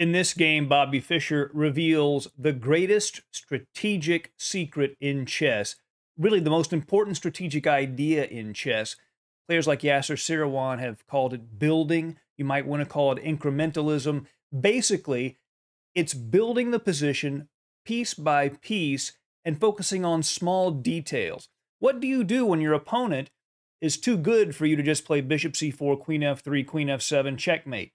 In this game, Bobby Fischer reveals the greatest strategic secret in chess, really the most important strategic idea in chess. Players like Yasser Seirawan have called it building. You might want to call it incrementalism. Basically, it's building the position piece by piece and focusing on small details. What do you do when your opponent is too good for you to just play bishop c4, queen f3, queen f7, checkmate?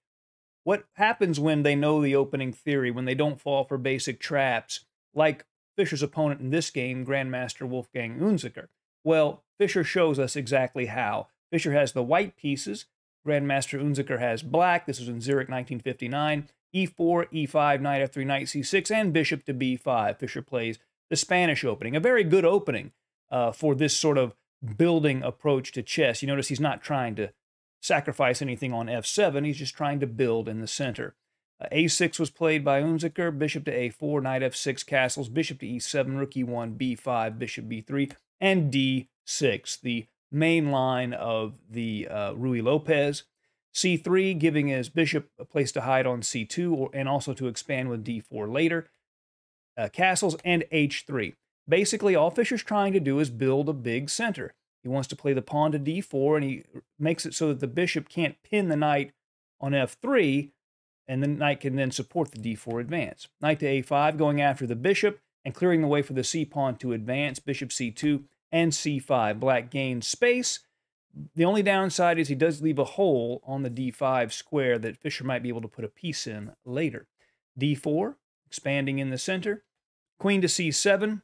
What happens when they know the opening theory, when they don't fall for basic traps, like Fischer's opponent in this game, Grandmaster Wolfgang Unzicker? Well, Fischer shows us exactly how. Fischer has the white pieces, Grandmaster Unzicker has black. This was in Zurich 1959. e4, e5, knight f3, knight c6, and bishop to b5. Fischer plays the Spanish opening, a very good opening uh, for this sort of building approach to chess. You notice he's not trying to sacrifice anything on f7. He's just trying to build in the center. Uh, a6 was played by Unzicker, bishop to a4, knight f6, castles, bishop to e7, rook e1, b5, bishop b3, and d6, the main line of the uh, Ruy Lopez. c3, giving his bishop a place to hide on c2 or, and also to expand with d4 later. Uh, castles, and h3. Basically, all Fischer's trying to do is build a big center. He wants to play the pawn to d4, and he makes it so that the bishop can't pin the knight on f3, and the knight can then support the d4 advance. Knight to a5, going after the bishop and clearing the way for the c-pawn to advance, bishop c2, and c5. Black gains space. The only downside is he does leave a hole on the d5 square that Fischer might be able to put a piece in later. d4, expanding in the center. Queen to c7,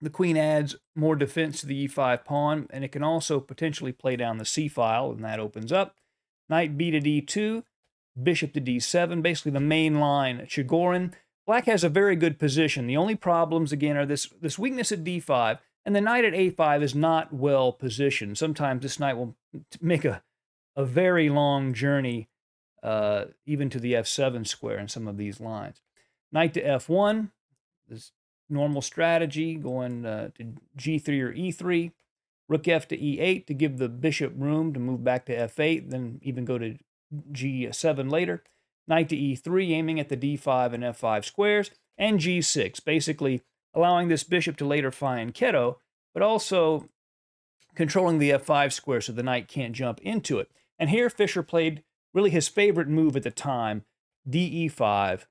the queen adds more defense to the e5 pawn, and it can also potentially play down the c file, and that opens up. Knight b to d2, bishop to d7, basically the main line. Chigorin, black has a very good position. The only problems, again, are this, this weakness at d5, and the knight at a5 is not well positioned. Sometimes this knight will make a, a very long journey, uh, even to the f7 square in some of these lines. Knight to f1, this normal strategy, going uh, to g3 or e3, rook f to e8 to give the bishop room to move back to f8, then even go to g7 later. Knight to e3, aiming at the d5 and f5 squares, and g6, basically allowing this bishop to later fianchetto, but also controlling the f5 square so the knight can't jump into it. And here Fischer played really his favorite move at the time, de5,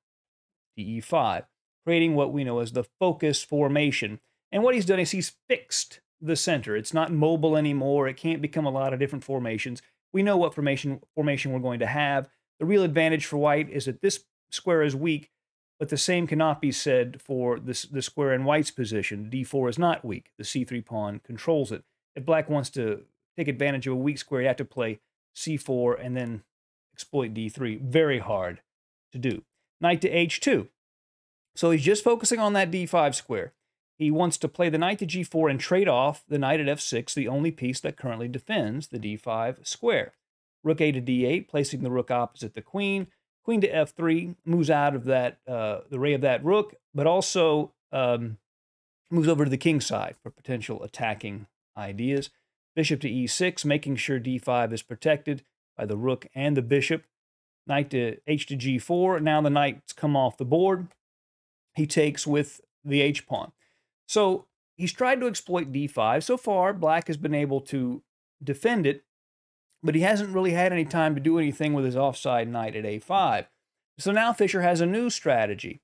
de5 creating what we know as the focus formation. And what he's done is he's fixed the center. It's not mobile anymore. It can't become a lot of different formations. We know what formation formation we're going to have. The real advantage for white is that this square is weak, but the same cannot be said for this the square in white's position. d4 is not weak. The c3 pawn controls it. If black wants to take advantage of a weak square, you have to play c4 and then exploit d3. Very hard to do. Knight to h2. So he's just focusing on that d5 square. He wants to play the knight to g4 and trade off the knight at f6, the only piece that currently defends the d5 square. Rook a to d8, placing the rook opposite the queen. Queen to f3 moves out of that uh, the ray of that rook, but also um, moves over to the king side for potential attacking ideas. Bishop to e6, making sure d5 is protected by the rook and the bishop. Knight to h to g4. Now the knight's come off the board he takes with the H pawn. So he's tried to exploit d5. So far, black has been able to defend it, but he hasn't really had any time to do anything with his offside knight at a5. So now Fischer has a new strategy.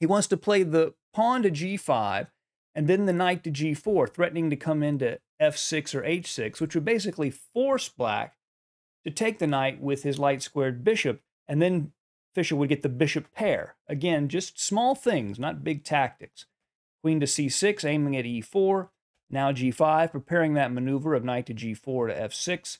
He wants to play the pawn to g5 and then the knight to g4, threatening to come into f6 or h6, which would basically force black to take the knight with his light squared bishop and then Fischer would get the bishop pair. Again, just small things, not big tactics. Queen to c6, aiming at e4. Now g5, preparing that maneuver of knight to g4 to f6.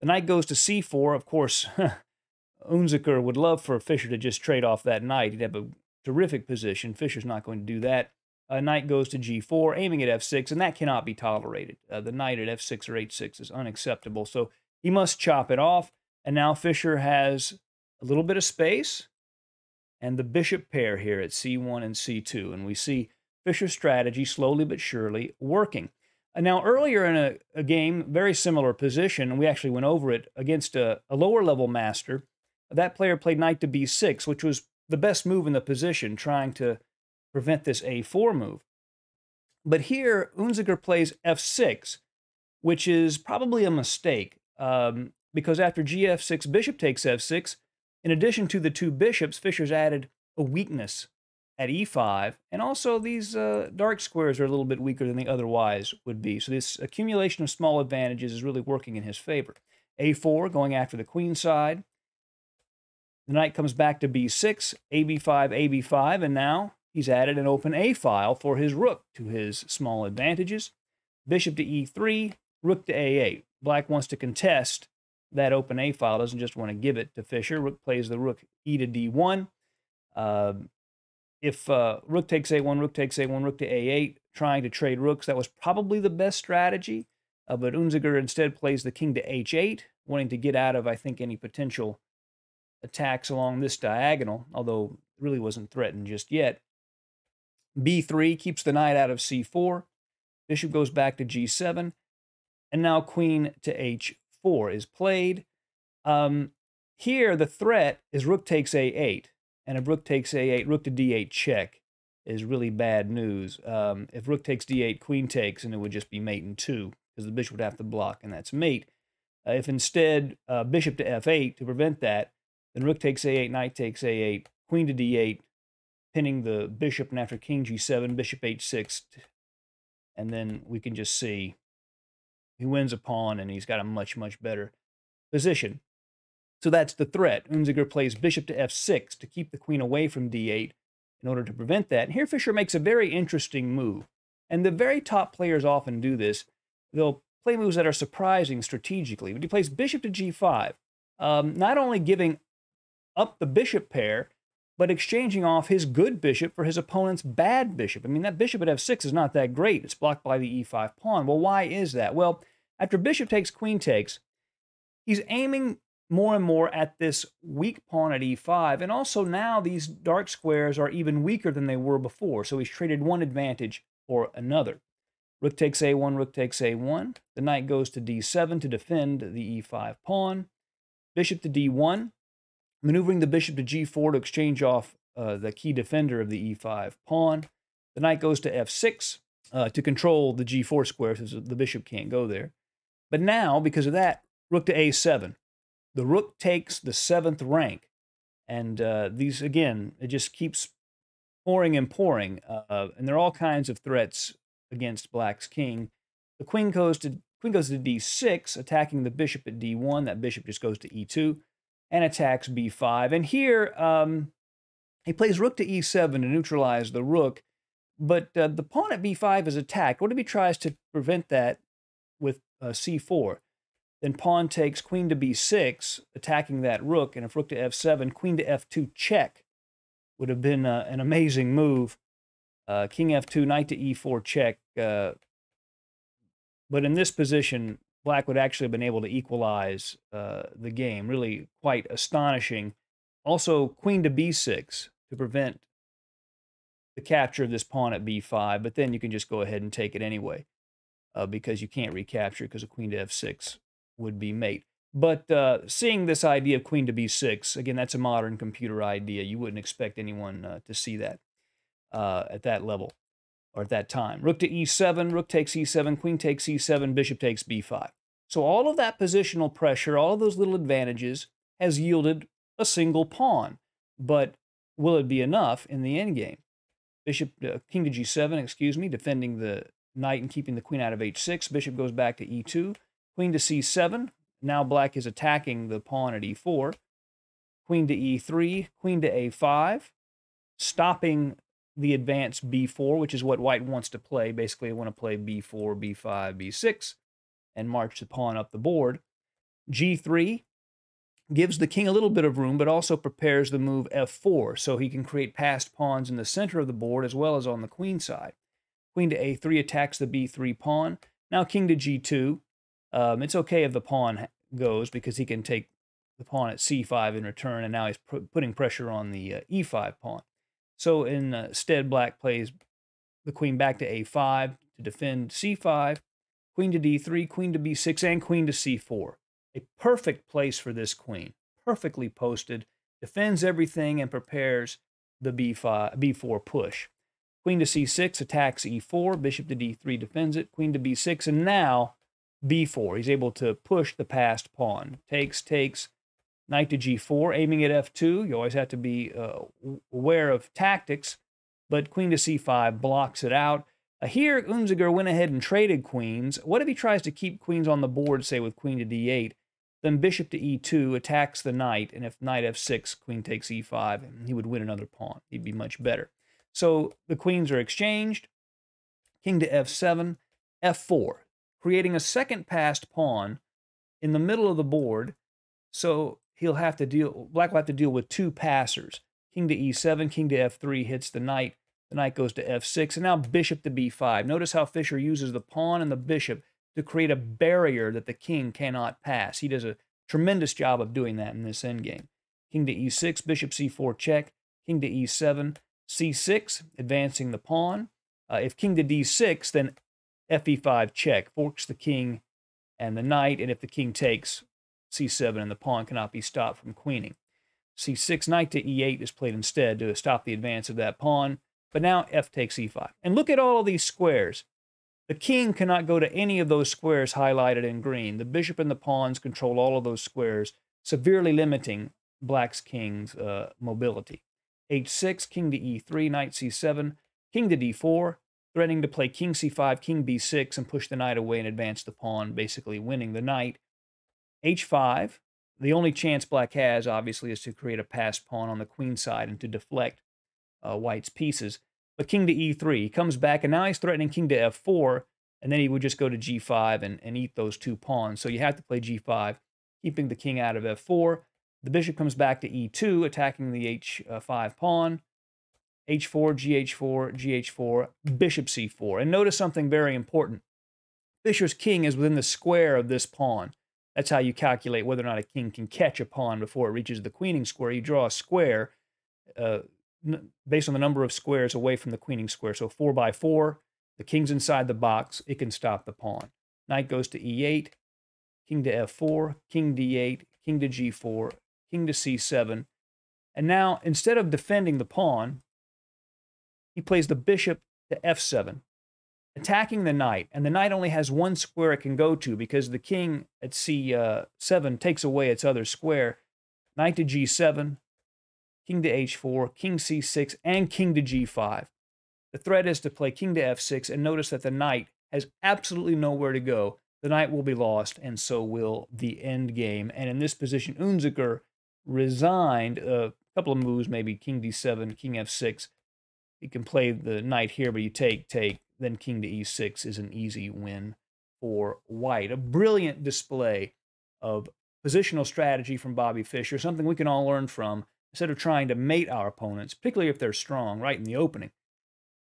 The knight goes to c4. Of course, Unzicker would love for Fischer to just trade off that knight. He'd have a terrific position. Fischer's not going to do that. A knight goes to g4, aiming at f6, and that cannot be tolerated. Uh, the knight at f6 or h6 is unacceptable, so he must chop it off. And now Fischer has a little bit of space, and the bishop pair here at c1 and c2. And we see Fischer's strategy slowly but surely working. Now, earlier in a, a game, very similar position, and we actually went over it against a, a lower level master, that player played knight to b6, which was the best move in the position, trying to prevent this a4 move. But here, Unzicker plays f6, which is probably a mistake, um, because after gf6, bishop takes f6, in addition to the two bishops, Fischer's added a weakness at e5, and also these uh, dark squares are a little bit weaker than they otherwise would be. So this accumulation of small advantages is really working in his favor. a4 going after the queen side. The knight comes back to b6, ab5, ab5, and now he's added an open a file for his rook to his small advantages. Bishop to e3, rook to a8. Black wants to contest that open a file, doesn't just want to give it to Fischer. Rook plays the rook e to d1. Uh, if uh, rook takes a1, rook takes a1, rook to a8, trying to trade rooks, that was probably the best strategy. Uh, but Unzicker instead plays the king to h8, wanting to get out of, I think, any potential attacks along this diagonal, although really wasn't threatened just yet. b3 keeps the knight out of c4. Bishop goes back to g7. And now queen to h4 is played. Um, here, the threat is rook takes a8 and if rook takes a8, rook to d8 check is really bad news. Um, if rook takes d8, queen takes, and it would just be mate in two, because the bishop would have to block, and that's mate. Uh, if instead uh, bishop to f8 to prevent that, then rook takes a8, knight takes a8, queen to d8, pinning the bishop, and after king g7, bishop h6, and then we can just see he wins a pawn, and he's got a much, much better position. So that's the threat. Unzicker plays bishop to f6 to keep the queen away from d8 in order to prevent that. And here Fischer makes a very interesting move. And the very top players often do this. They'll play moves that are surprising strategically. But he plays bishop to g5, um, not only giving up the bishop pair, but exchanging off his good bishop for his opponent's bad bishop. I mean, that bishop at f6 is not that great. It's blocked by the e5 pawn. Well, why is that? Well, after bishop takes, queen takes, he's aiming more and more at this weak pawn at e5. And also now these dark squares are even weaker than they were before. So he's traded one advantage for another. Rook takes a1, rook takes a1. The knight goes to d7 to defend the e5 pawn. Bishop to d1, maneuvering the bishop to g4 to exchange off uh, the key defender of the e5 pawn. The knight goes to f6 uh, to control the g4 square, so the bishop can't go there. But now, because of that, rook to a7. The rook takes the seventh rank. And uh, these, again, it just keeps pouring and pouring. Uh, and there are all kinds of threats against black's king. The queen goes to queen goes to d6, attacking the bishop at d1. That bishop just goes to e2 and attacks b5. And here um, he plays rook to e7 to neutralize the rook. But uh, the pawn at b5 is attacked. What if he tries to prevent that with uh, c4? Then pawn takes queen to b6, attacking that rook, and if rook to f7, queen to f2 check would have been uh, an amazing move. Uh, king f2, knight to e4 check. Uh, but in this position, black would actually have been able to equalize uh, the game. Really quite astonishing. Also, queen to b6 to prevent the capture of this pawn at b5, but then you can just go ahead and take it anyway uh, because you can't recapture because of queen to f6 would be mate. But uh, seeing this idea of queen to b6, again, that's a modern computer idea. You wouldn't expect anyone uh, to see that uh, at that level or at that time. Rook to e7, rook takes e7, queen takes e7, bishop takes b5. So all of that positional pressure, all of those little advantages has yielded a single pawn. But will it be enough in the endgame? Bishop, uh, king to g7, excuse me, defending the knight and keeping the queen out of h6. Bishop goes back to e2. Queen to c7. Now black is attacking the pawn at e4. Queen to e3. Queen to a5. Stopping the advance b4, which is what white wants to play. Basically, I want to play b4, b5, b6, and march the pawn up the board. g3 gives the king a little bit of room, but also prepares the move f4, so he can create passed pawns in the center of the board as well as on the queen side. Queen to a3 attacks the b3 pawn. Now king to g2. Um, it's okay if the pawn goes because he can take the pawn at c5 in return, and now he's putting pressure on the uh, e5 pawn. So instead, uh, black plays the queen back to a5 to defend c5, queen to d3, queen to b6, and queen to c4. A perfect place for this queen. perfectly posted, defends everything, and prepares the b5, b4 push. Queen to c6 attacks e4, bishop to d3 defends it, queen to b6, and now b4. He's able to push the passed pawn. Takes, takes, knight to g4, aiming at f2. You always have to be uh, aware of tactics, but queen to c5 blocks it out. Uh, here, Unzicker went ahead and traded queens. What if he tries to keep queens on the board, say with queen to d8? Then bishop to e2 attacks the knight, and if knight f6, queen takes e5, and he would win another pawn. He'd be much better. So the queens are exchanged. King to f7, f4, creating a second passed pawn in the middle of the board. So he'll have to deal, black will have to deal with two passers. King to e7, king to f3 hits the knight. The knight goes to f6, and now bishop to b5. Notice how Fischer uses the pawn and the bishop to create a barrier that the king cannot pass. He does a tremendous job of doing that in this endgame. King to e6, bishop c4 check, king to e7, c6, advancing the pawn. Uh, if king to d6, then fe5 check, forks the king and the knight, and if the king takes, c7 and the pawn cannot be stopped from queening. c6, knight to e8 is played instead to stop the advance of that pawn, but now f takes e5. And look at all of these squares. The king cannot go to any of those squares highlighted in green. The bishop and the pawns control all of those squares, severely limiting black's king's uh, mobility. h6, king to e3, knight c7, king to d4, threatening to play king c5, king b6, and push the knight away and advance the pawn, basically winning the knight. H5, the only chance black has, obviously, is to create a passed pawn on the queen side and to deflect uh, white's pieces. But king to e3, he comes back, and now he's threatening king to f4, and then he would just go to g5 and, and eat those two pawns. So you have to play g5, keeping the king out of f4. The bishop comes back to e2, attacking the h5 pawn. h4, gh4, gh4, bishop c4. And notice something very important. Fischer's king is within the square of this pawn. That's how you calculate whether or not a king can catch a pawn before it reaches the queening square. You draw a square uh, based on the number of squares away from the queening square. So 4 by 4, the king's inside the box, it can stop the pawn. Knight goes to e8, king to f4, king d8, king to g4, king to c7. And now, instead of defending the pawn, he plays the bishop to f7, attacking the knight. And the knight only has one square it can go to because the king at c7 uh, takes away its other square. Knight to g7, king to h4, king c6, and king to g5. The threat is to play king to f6, and notice that the knight has absolutely nowhere to go. The knight will be lost, and so will the end game. And in this position, Unzicker resigned a couple of moves, maybe king d7, king f6. He can play the knight here, but you take, take, then king to e6 is an easy win for white. A brilliant display of positional strategy from Bobby Fischer, something we can all learn from instead of trying to mate our opponents, particularly if they're strong right in the opening.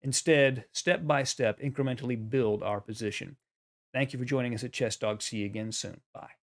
Instead, step by step, incrementally build our position. Thank you for joining us at ChessDawg. See you again soon. Bye.